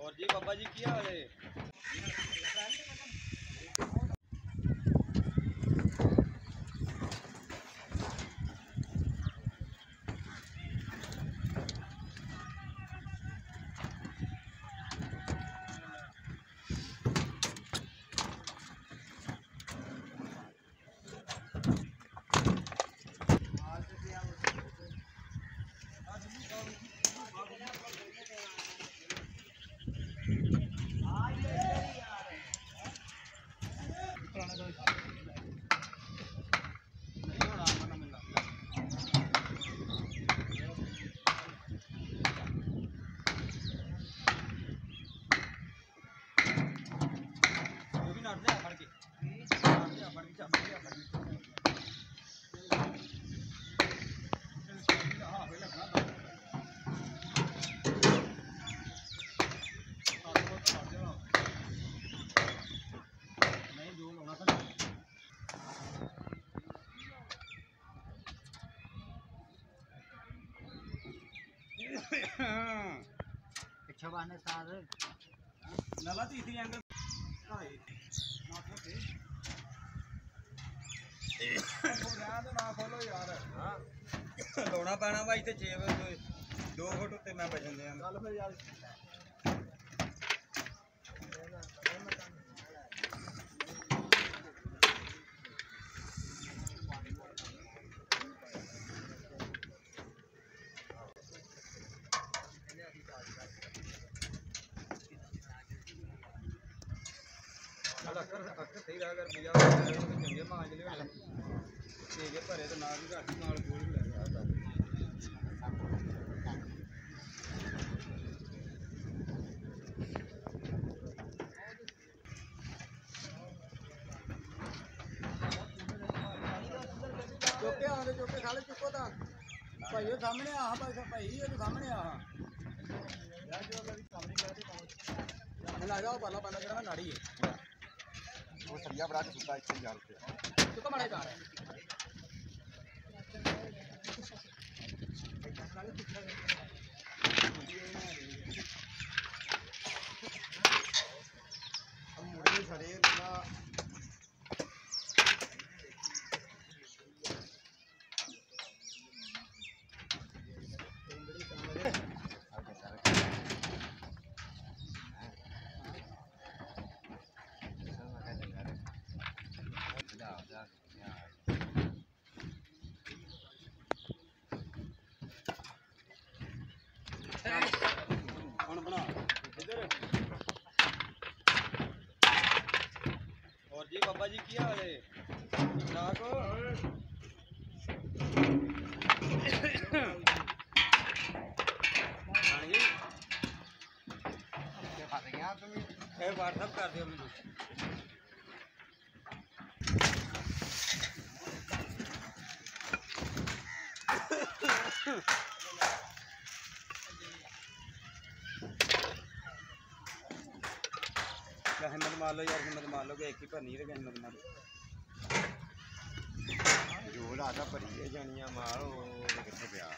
और जी बाबा जी किया अरे ਪਿੱਛੋਂ ਬਾਨੇ ਸਾਰ ਨਲਾ ਤੀਸਰੀ ਐਂਗਲ ਹਾਏ ਨਾ ਖੋਤੇ ਉਹ ਰਹਿਣ ਨਾ ਖੋਲੋ ਯਾਰ ਹਾਂ ਲਾਉਣਾ ਪੈਣਾ ਬਾਈ ਤੇ 6 ਵਜੇ 2 ਫੁੱਟ ਉੱਤੇ ਮੈਂ ਬਚਣ ਦਿਆਂ। ਗੱਲ ਫਿਰ ਯਾਰ। ਚੁੱਕੇ ਆਉਂਦੇ ਚੁੱਕੇ ਖਾਲੇ ਚੁੱਕੋ ਤਾਂ ਭਾਈ ਉਹ ਸਾਹਮਣੇ ਆ ਭਾਈ ਭਾਈ ਇਹ ਸਾਹਮਣੇ ਆ ਯਾਰ ਜੋ ਮੇਰੀ ਸਾਹਮਣੇ ਗਿਆ ਤੇ ਕੌਣ ਲਾ ਜਾਓ ਪਾਲਾ ਪਾਲਾ ਜਿਹੜਾ ਨਾੜੀ ਹੈ वो सरिया बढ़ा के सुनता है एक हज़ार रुपये। सरे और जी बाबा जी क्या हाल है। ठाक कर दियो क्या हिम्मत मार लो यार हिम्मत मार लो एक ही भरनी तो हिम्मत मारो ज़ोर आता भरी जानिया मारो कितने प्या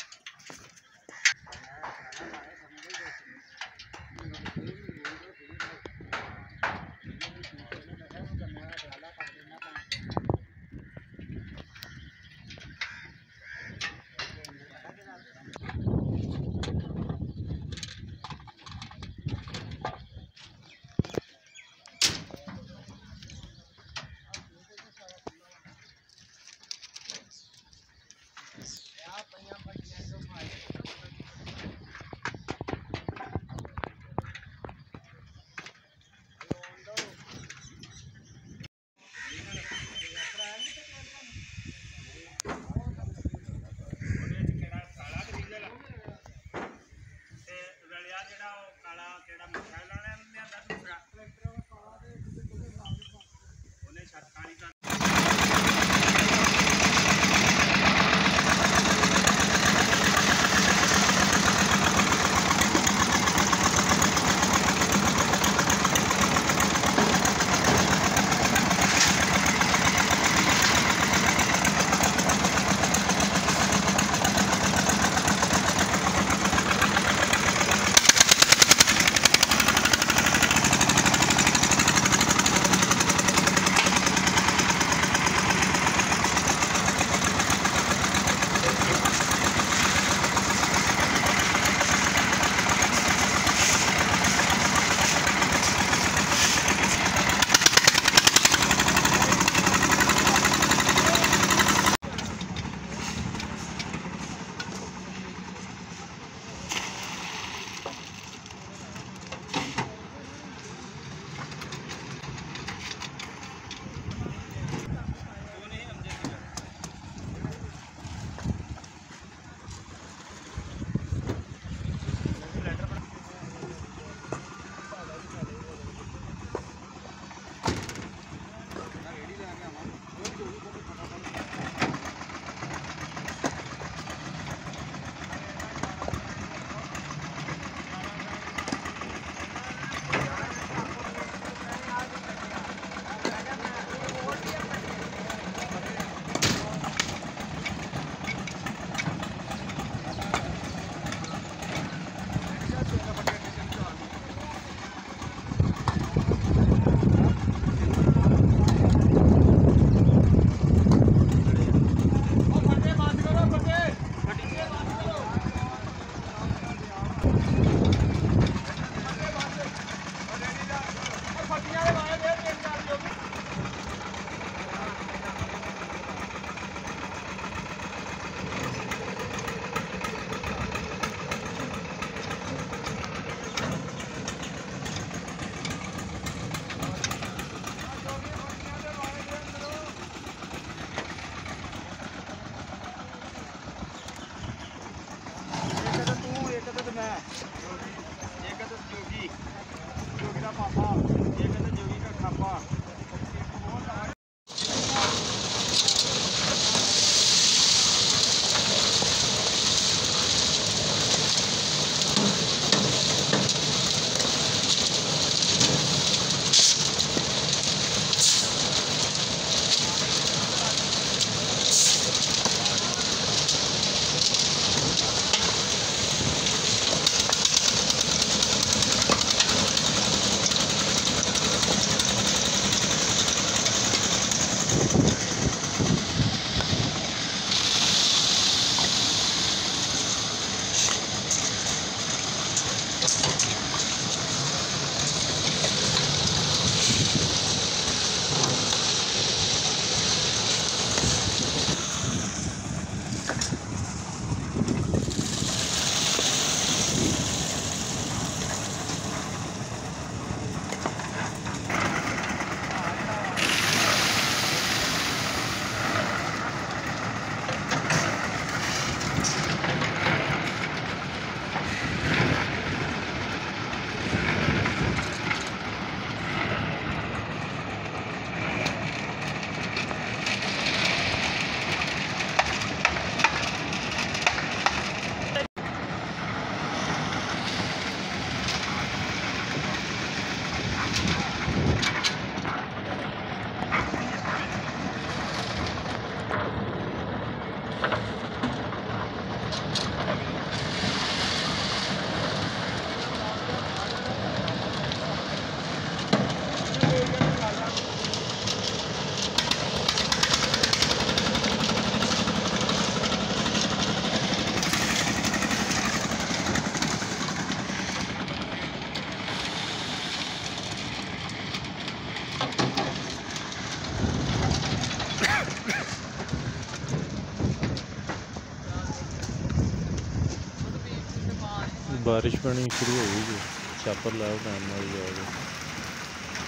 ਬਾਰਿਸ਼ ਪੈਣੀ ਸ਼ੁਰੂ ਹੋ ਗਈ ਜੀ। ਚਾਪਰ ਲਾਓ ਟਾਈਮ ਨਾਲ ਜਾ ਕੇ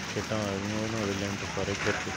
ਛੇਟਾਂ ਆ ਗਈਆਂ, ਉਹਨਾਂ ਦੇ ਲੈਂਟ ਸਾਰੇ ਖਿੱਚ